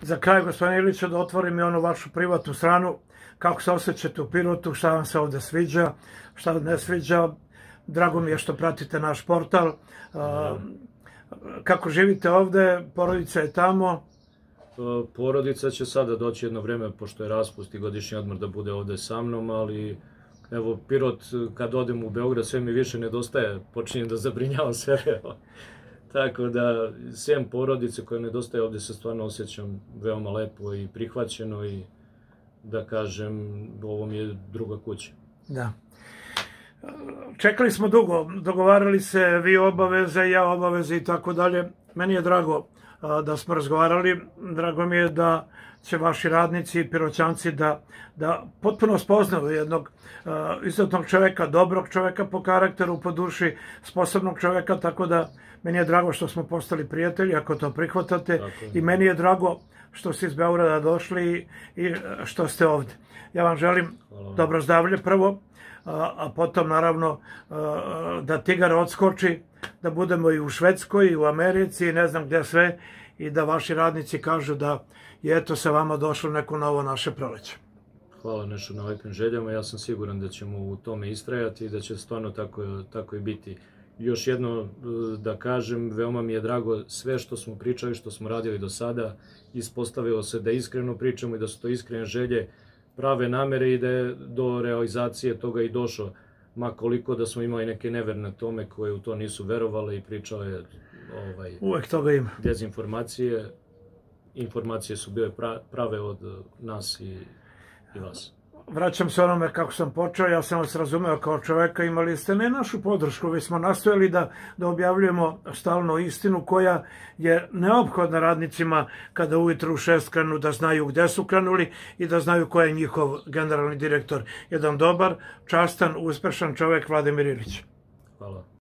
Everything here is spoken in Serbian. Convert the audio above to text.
za kraj, gospodine Iliću, da otvorim i onu vašu privatnu stranu, kako se osjećate u Pirotu, šta vam se ovde sviđa, šta ne sviđa. Drago mi je što pratite naš portal. Kako živite ovde, porodica je tamo. Porodica će sada doći jedno vreme, pošto je raspust i godišnji odmor, da bude ovde sa mnom, ali evo, Pirot, kad odem u Beograd, sve mi više nedostaje, počinjem da zabrinjavam sebe. Tako da, sem porodice koja nedostaje, ovde se stvarno osjećam veoma lepo i prihvaćeno i da kažem, ovo mi je druga kuća. Da. Čekali smo dugo, dogovarali se vi obaveze, ja obaveze i tako dalje. Meni je drago da smo razgovarali, drago mi je da će vaši radnici i piroćanci da, da potpuno spoznaju jednog uh, izuzetnog čoveka, dobrog čoveka po karakteru, po duši, sposobnog čoveka, tako da meni je drago što smo postali prijatelji, ako to prihvatate, i meni je drago što ste iz Beograda došli i što ste ovde. Ja vam želim Hvala. dobro zdravlje prvo, a, a potom naravno a, da Tigar odskoči, da budemo i u Švedskoj i u Americi i ne znam gde sve i da vaši radnici kažu da je eto sa vama došlo neko novo naše proleće. Hvala nešto na lepim željama, ja sam siguran da ćemo u tome istrajati i da će stvarno tako, tako i biti. Još jedno e, da kažem, veoma mi je drago sve što smo pričali, što smo radili do sada, ispostavilo se da iskreno pričamo i da su to iskrene želje, prave namere i da je do realizacije toga i došlo ma koliko da smo imali neke neverne tome koje u to nisu verovale i pričale ovaj, Uvek toga ima. dezinformacije. Informacije su bile prave od nas i, i vas vraćam se onome kako sam počeo, ja sam vas razumeo kao čoveka, imali ste ne našu podršku, već smo nastojali da, da objavljujemo stalno istinu koja je neophodna radnicima kada ujutru u šest krenu da znaju gde su krenuli i da znaju ko je njihov generalni direktor. Jedan dobar, častan, uspešan čovek Vladimir Ilić. Hvala.